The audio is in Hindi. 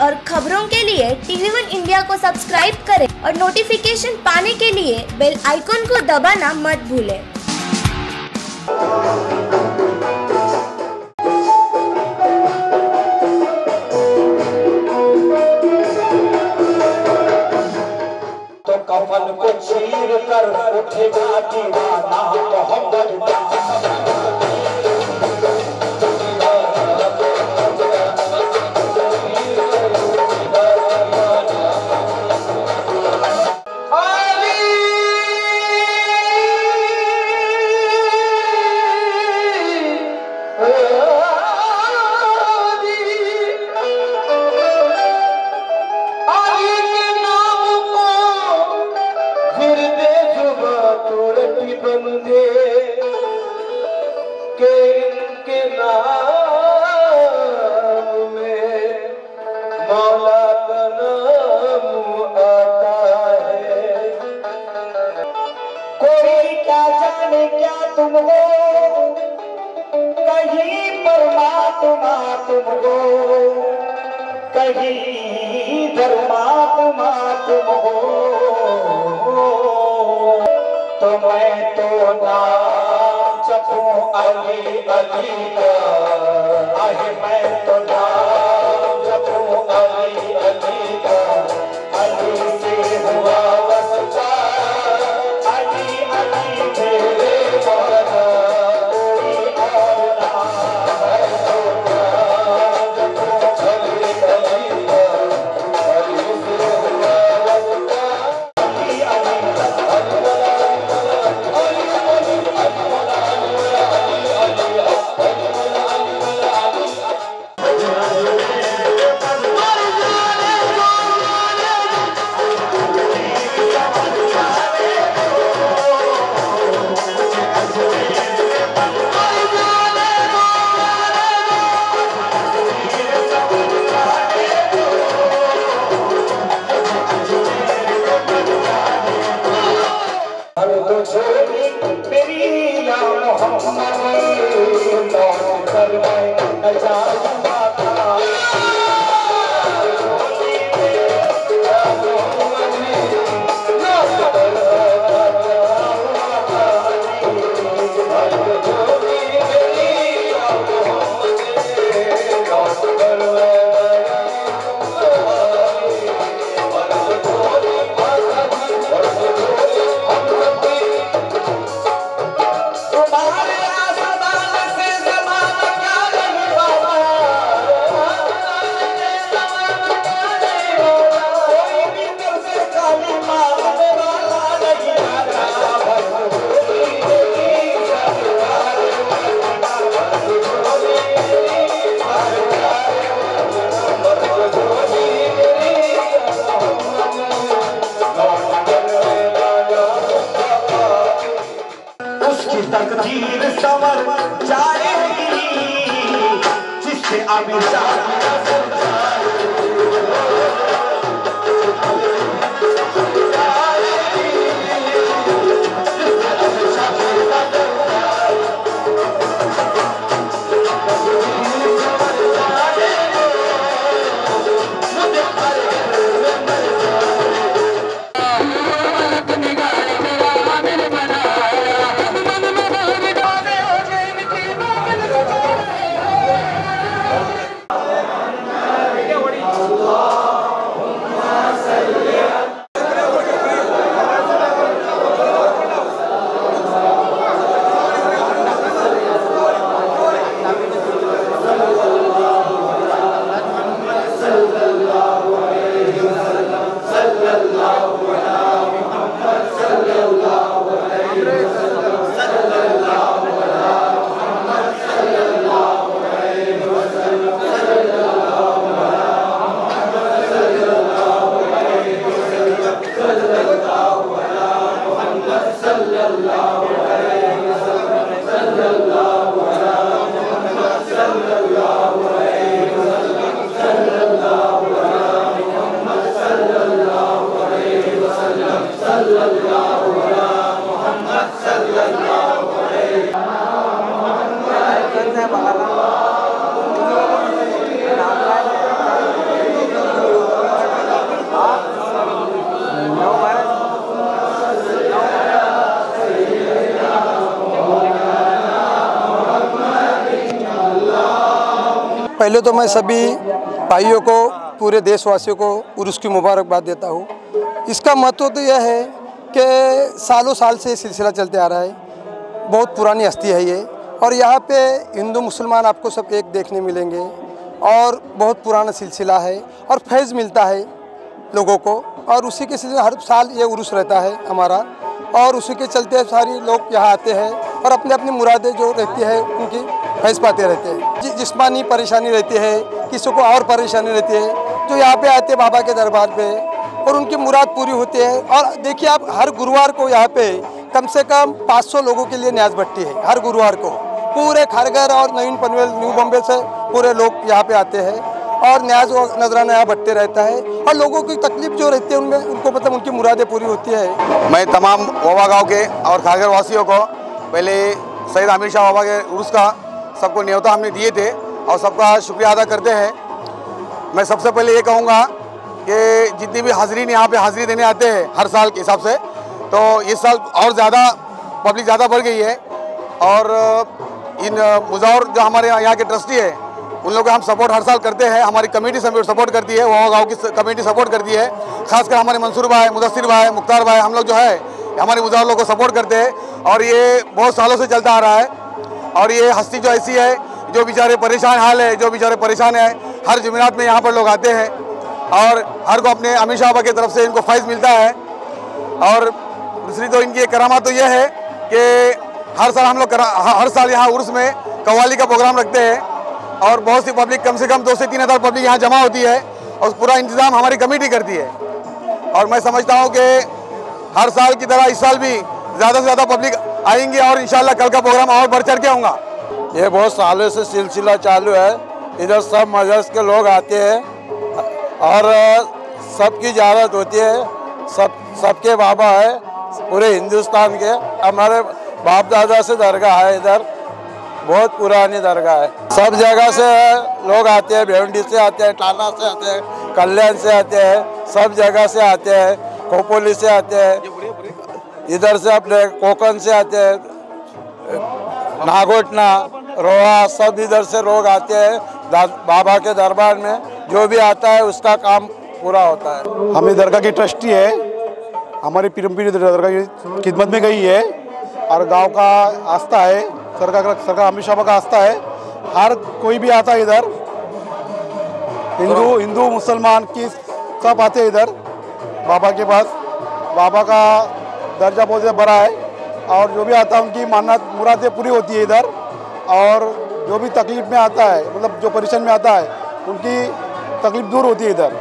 और खबरों के लिए टीवी वन इंडिया को सब्सक्राइब करें और नोटिफिकेशन पाने के लिए बेल आइकॉन को दबाना मत भूलें। तो को चीर कर उठेगा दीवाना मोहम्मद अली क्या तुम हो? कहीं परमात्मा तुम हो। कहीं धर्मात्मा तुम हो। तो मैं तो नाम जपूं अली अली का। आहे मैं तो नाम लौट कर Swami Sami पहले तो मैं सभी भाइयों को, पूरे देशवासियों को उर्स की मुबारकबाद देता हूँ। इसका महत्व तो यह है कि सालों साल से सिलसिला चलते आ रहा है। बहुत पुरानी हस्ती है ये और यहाँ पे हिंदू, मुसलमान आपको सब एक देखने मिलेंगे और बहुत पुराना सिलसिला है और फैज़ मिलता है लोगों को और उसी के सिलसिले हर साल ये उर्स रहता है हमारा। और उसी के चलते सारे लोग यहाँ आते हैं और अपनी अपनी मुरादें जो रहती है उनकी फैज़ पाते रहते हैं। जि, जिस्मानी परेशानी रहती है किसी को और परेशानी रहती है जो यहाँ पे आते हैं बाबा के दरबार पे और उनकी मुराद पूरी होती है और देखिए आप हर गुरुवार को यहाँ पे कम से कम 500 लोगों के लिए न्याज भट्टी है हर गुरुवार को। पूरे खरगर और नवीन पनवेल न्यू बॉम्बे से पूरे लोग यहाँ पे आते हैं। और और नजराना यहाँ बट्टे रहता है और लोगों की तकलीफ़ जो रहती है उनमें, उनको मतलब उनकी मुरादें पूरी होती है। मैं तमाम वोवा गाँव के और खागर वासियों को पहले सईद आमिर शाह बाबा के उर्स का सबको न्योता हमने दिए थे और सबका शुक्रिया अदा करते हैं। मैं सबसे पहले ये कहूँगा कि जितनी भी हाजरीन यहाँ पे हाजिरी देने आते हैं हर साल के हिसाब से तो इस साल और ज़्यादा, पब्लिक ज़्यादा बढ़ गई है। और इन मुजावर जो हमारे यहाँ के ट्रस्टी है उन लोगों को हम सपोर्ट हर साल करते हैं। हमारी कमेटी सपोर्ट करती है। वहाँ गाँव की कमेटी सपोर्ट करती है। खासकर हमारे मंसूर भाई, मुदस्सिर भाई, मुख्तार भाई, हम लोग जो है, हमारे मुजावर लोग को सपोर्ट करते हैं। और ये बहुत सालों से चलता आ रहा है। और ये हस्ती जो ऐसी है, जो बेचारे परेशान हाल है, जो बेचारे परेशान है, हर जुमेरात में यहाँ पर लोग आते हैं। और हर को अपने अमित शाह की तरफ़ से इनको फैज़ मिलता है। और दूसरी तो इनकी करामा तो यह है कि हर साल हम लोग हर साल यहाँ उर्स में कवाली का प्रोग्राम रखते हैं। और बहुत सी पब्लिक कम से कम दो से तीन हज़ार पब्लिक यहाँ जमा होती है और पूरा इंतज़ाम हमारी कमेटी करती है। और मैं समझता हूँ कि हर साल की तरह इस साल भी ज़्यादा से ज़्यादा पब्लिक आएँगी और इंशाल्लाह कल का प्रोग्राम और बढ़ चढ़ के होगा। ये बहुत सालों से सिलसिला चालू है। इधर सब मज़हब के लोग आते हैं और सबकी इजाज़त होती है। सब, सबके बाबा है पूरे हिंदुस्तान के। हमारे बाप दादा से दरगाह है इधर। बहुत पुरानी दरगाह है। सब जगह से लोग आते हैं, भिवंडी से आते हैं, टाना से आते हैं, कल्याण से आते हैं, सब जगह से आते हैं, खोपोली से आते हैं, इधर से अपने कोकन से आते हैं, नागोटना, रोहा, सब इधर से लोग आते हैं बाबा के दरबार में, जो भी आता है, उसका काम पूरा होता है। हम दरगाह की ट्रस्टी है, हमारी पीरमपीरी दरगाह की खिदमत में गई है, और गाँव का आस्था है सरकार सरकार अमित शाह का आस्था है। हर कोई भी आता है इधर। हिंदू हिंदू, मुसलमान की सब आते हैं इधर। बाबा के पास। बाबा का दर्जा बहुत बड़ा है। और जो भी आता है, उनकी मान्यत मुरादें पूरी होती है इधर। और जो भी तकलीफ़ में आता है मतलब जो परेशान में आता है, उनकी तकलीफ़ दूर होती है इधर।